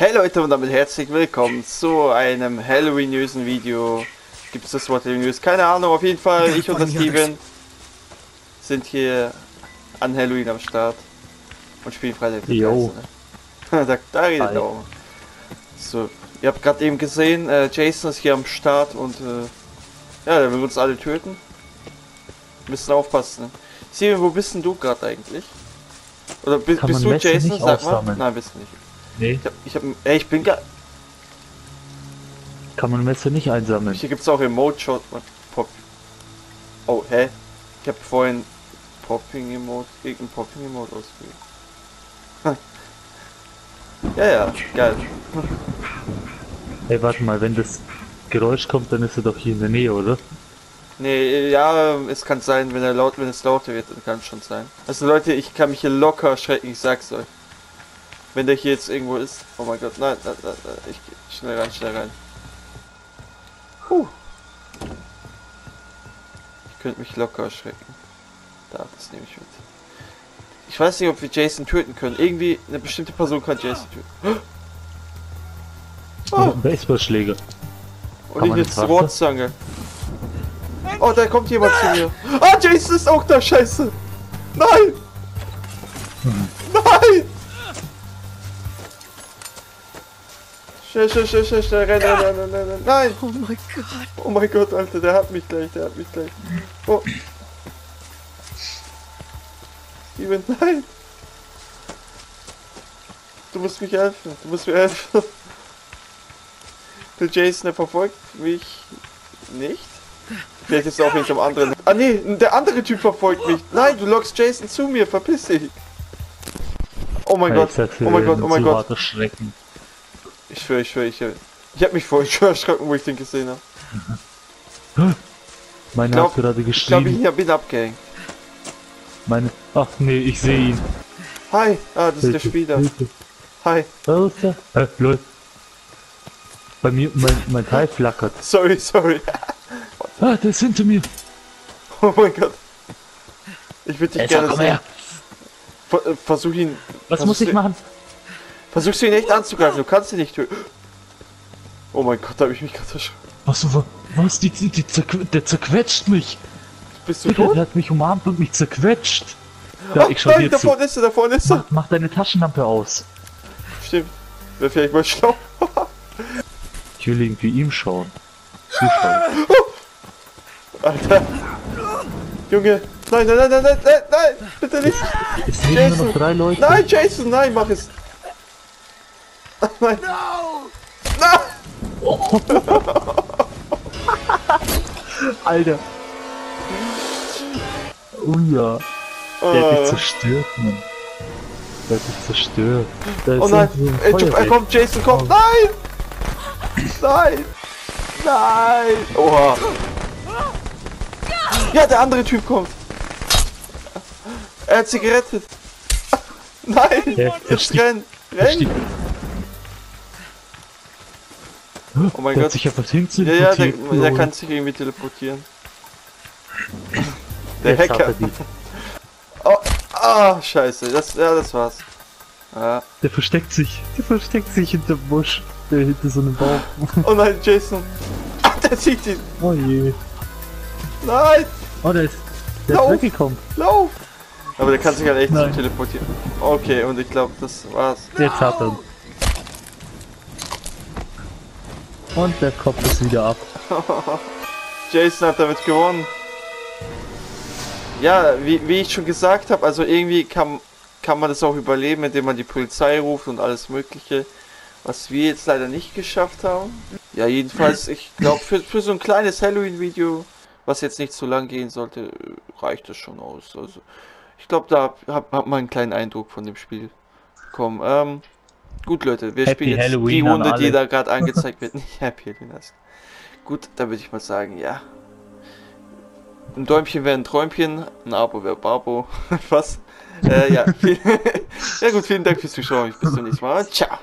Hey Leute und damit herzlich willkommen zu einem Halloween-ösen Video. Gibt es das Wort Halloween-ös? Keine Ahnung, auf jeden Fall, ich und der Steven sind hier an Halloween am Start und spielen Freitag. die Jo. 13., ne? da, da redet er auch. So, ihr habt gerade eben gesehen, äh, Jason ist hier am Start und äh, ja, der will uns alle töten. Müssen aufpassen. Ne? Steven, wo bist denn du gerade eigentlich? Oder bi Kann bist du Jason? Sag mal. Nein, bist du nicht. Nee, Ich hab, ich hab, ey, ich bin gar. kann man Messer nicht einsammeln. Hier gibt's auch Emote Shot. Pop. Oh, hä? Ich habe vorhin Popping Emote gegen Popping Emote ausgewählt. ja, ja, geil. Ey, warte mal, wenn das Geräusch kommt, dann ist er doch hier in der Nähe, oder? Nee, ja, es kann sein, wenn er laut, wenn es lauter wird, dann kann es schon sein. Also Leute, ich kann mich hier locker erschrecken, ich sag's euch. Wenn der hier jetzt irgendwo ist. Oh mein Gott, nein, nein, nein, nein. ich geh schnell rein, schnell rein. Puh. Ich könnte mich locker erschrecken. Da, das nehme ich mit. Ich weiß nicht, ob wir Jason töten können. Irgendwie eine bestimmte Person kann Jason töten. Oh, Ein Baseballschläger. und ich jetzt? Rohrzange. Oh, da kommt jemand zu mir. Ah, Jason ist auch da, scheiße. Nein! Nein! Schnell, schnell, schnell, schnell, schnell, renn, renn, renn, renn, renn. Nein! Oh mein Gott. Oh mein Gott, Alter, der hat mich gleich, der hat mich gleich. Oh. Steven, nein! Du musst mich helfen, du musst mir helfen. Der Jason, der verfolgt mich nicht. Vielleicht ist er auch hinterm anderen. Ah nee, der andere Typ verfolgt mich. Nein, du lockst Jason zu mir, verpiss dich. Oh mein Gott, oh mein Gott, oh mein Gott. Schrecken. Ich schwöre, ich schwöre, ich schwöre. Ich hab mich vorhin schon erschrocken, wo ich den gesehen habe. Meine glaub- hat gerade Ich glaube, geschrieben. ich bin abgehängt. Meine. Ach nee, ich sehe ihn. Hi, ah, das ist der Hilfe, Spieler. Hilfe. Hi. Er. Äh, lol. Bei mir, mein, mein Teil flackert. Sorry, sorry. Ah, der ist hinter mir. Oh mein Gott. Ich würde dich Elsa, gerne komm sehen. her. Äh, versuch ihn. Was muss ich machen? Versuchst du ihn echt anzugreifen, du kannst ihn nicht töten. Oh mein Gott, da habe ich mich gerade erschrocken. Was, wa- was, die, die, die zerqu der zerquetscht mich. Bist du tot? der hat mich umarmt und mich zerquetscht. Ja, Ah, ich schau nein, dir da vorne ist er, da vorne ist er. Mach, mach deine Taschenlampe aus. Stimmt. Wäre vielleicht mal schlau. Ich will irgendwie ihm schauen. Zuschauen. Alter. Junge. Nein, nein, nein, nein, nein, nein, nein. Bitte nicht. Es leben nur noch drei Leute. Nein, Jason, nein, mach es. Nein. Nein. Alter. Oh ja. Der hat dich Äh, zerstört, Mann. Der hat dich zerstört. Ist oh nein. Ey, er kommt, Jason kommt. Oh. Nein. Nein. Nein. Oha. Ja, der andere Typ kommt. Er hat sie gerettet. Nein. Der- der stieg- renn. Der Renn. Oh mein der Gott. hat sich einfach hinzu Ja, ja, der, der kann sich irgendwie teleportieren. Der Jetzt er Hacker. Oh, ah, scheiße. Das, ja, das war's. Ja. Der versteckt sich. Der versteckt sich hinter Busch. Der hinter so einem Baum. Oh nein, Jason. Ah, der sieht ihn. Oh je. Nein, Oh, der ist. Der Lauf. ist weggekommen. lauf. Aber der kann sich halt echt so Nein. teleportieren. Okay, und ich glaube, das war's. Jetzt hat er. ihn. Und der Kopf ist wieder ab. Jason hat damit gewonnen. Ja, wie, wie ich schon gesagt habe, also irgendwie kann, kann man das auch überleben, indem man die Polizei ruft und alles mögliche. Was wir jetzt leider nicht geschafft haben. Ja, jedenfalls, ich glaube, für, für so ein kleines Halloween-Video, was jetzt nicht so lang gehen sollte, reicht das schon aus. Also, ich glaube, da hat, man einen kleinen Eindruck von dem Spiel bekommen. Ähm, gut, Leute, wir Happy spielen jetzt die Halloween an Runde, die da gerade angezeigt wird. Nicht Happy Halloween. also. Gut, dann würde ich mal sagen, ja. Ein Däumchen wäre ein Träumchen, ein Abo wäre Babo. Was? Äh, ja. ja gut, vielen Dank fürs Zuschauen. Bis zum nächsten Mal. Ciao.